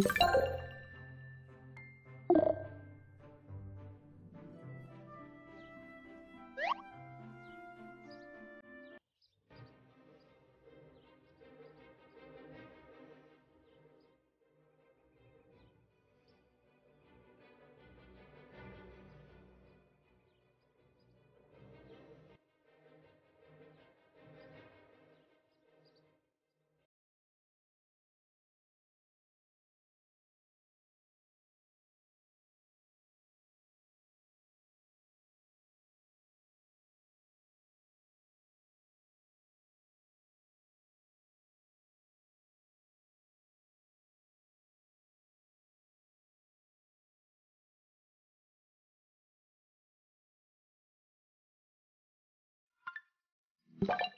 you you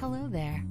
Hello there.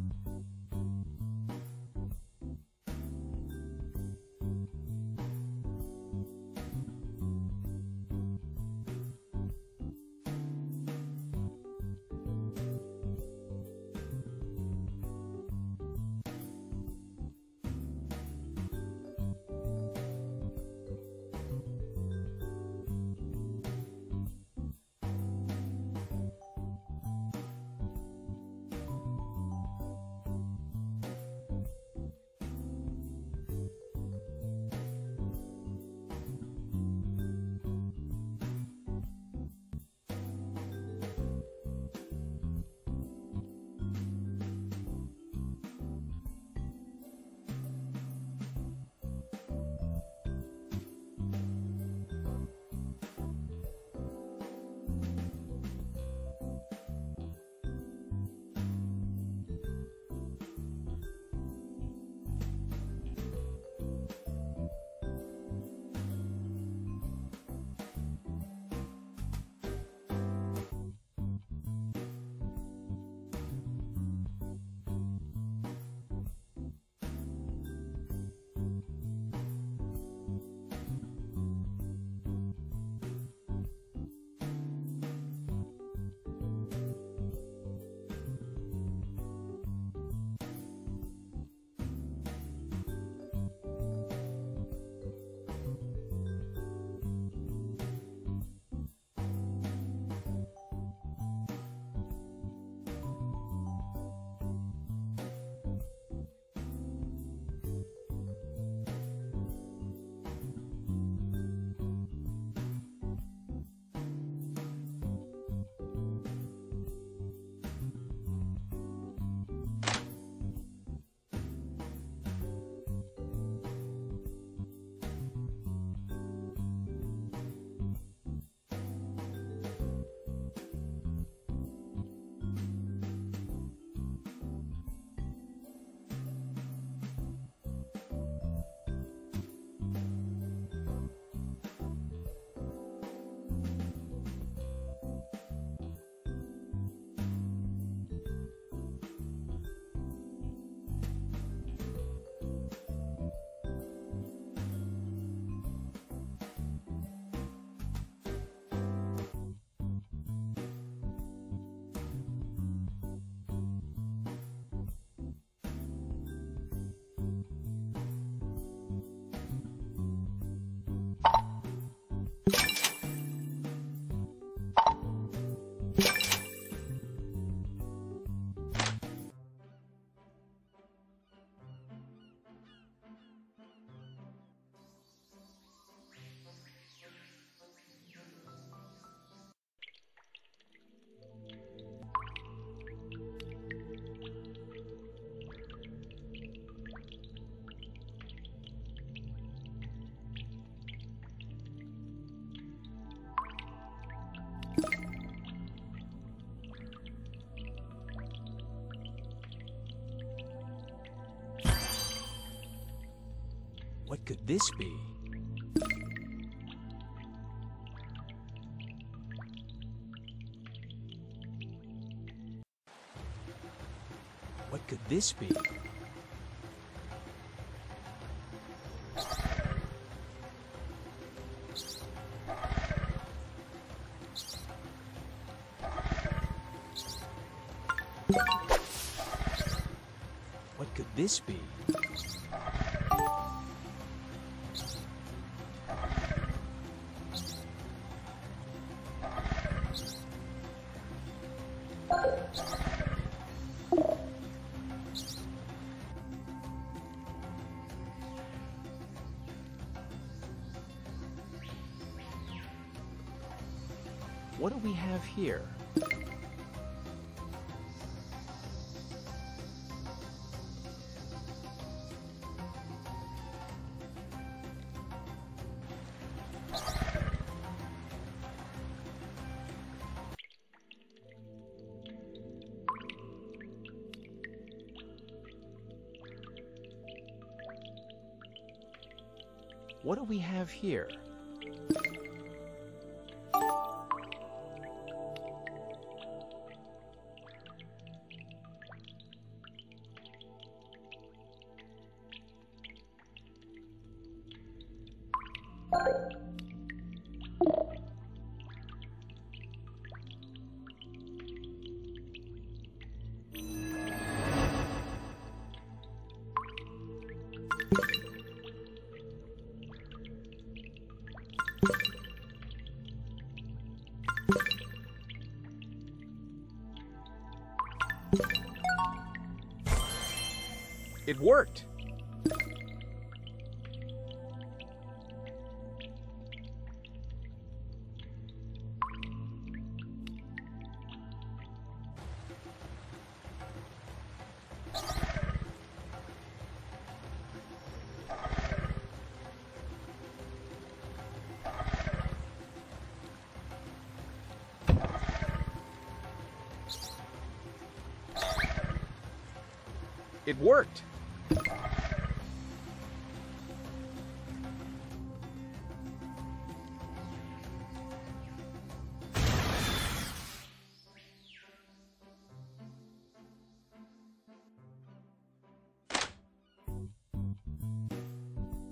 Could this be? What could this be? What could this be? What do we have here? What do we have here? It worked. It worked.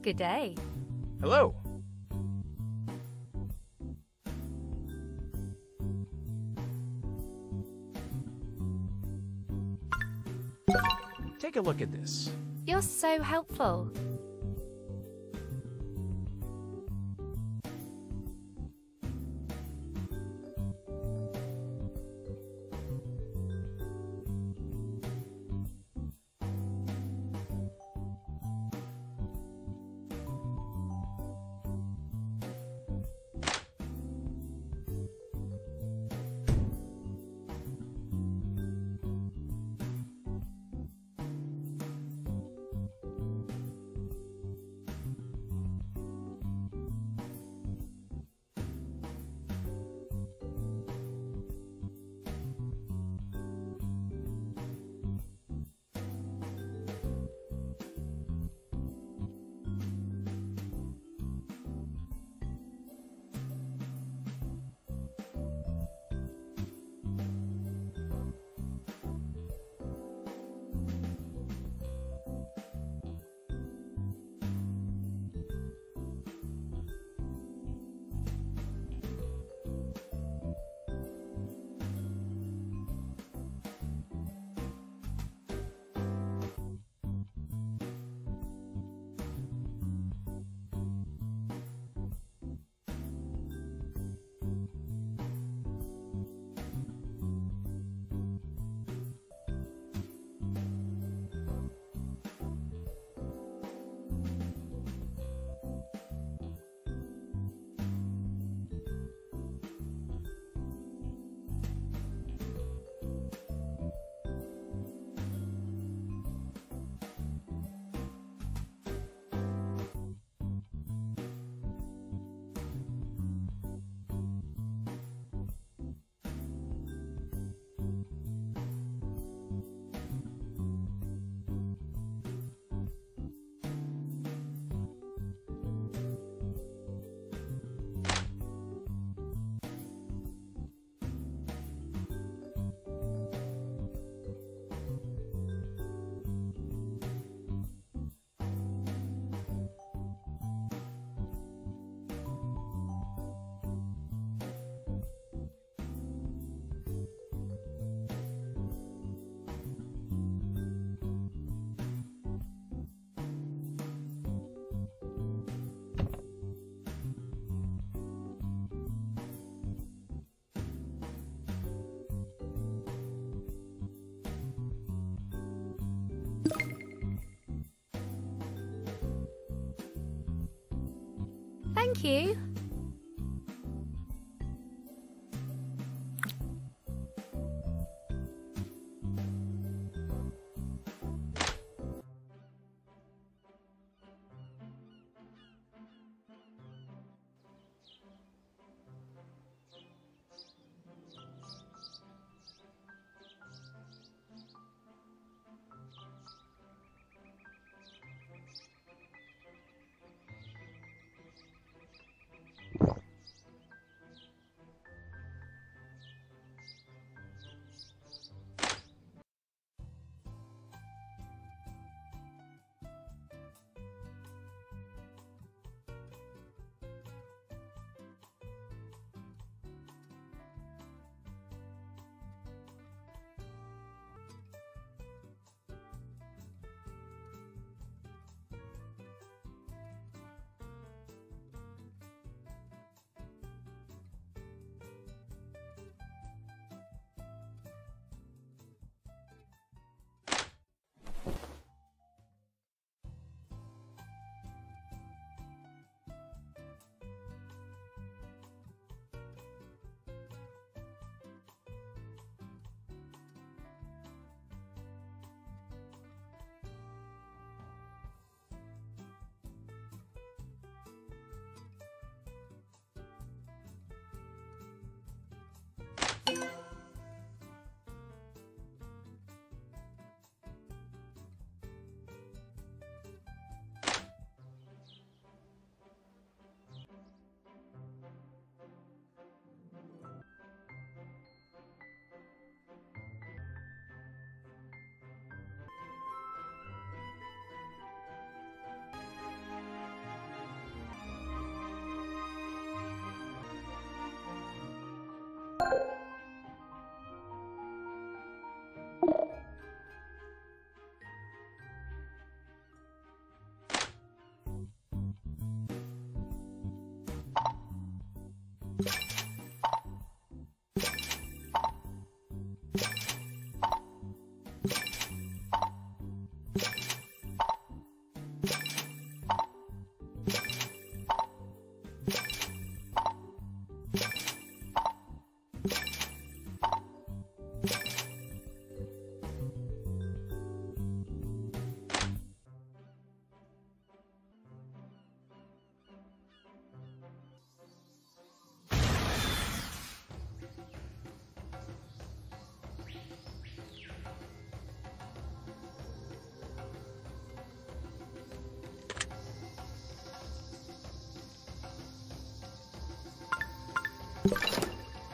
Good day. Hello. A look at this. You're so helpful.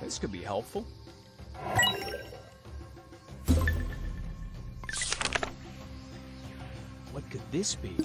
This could be helpful. What could this be?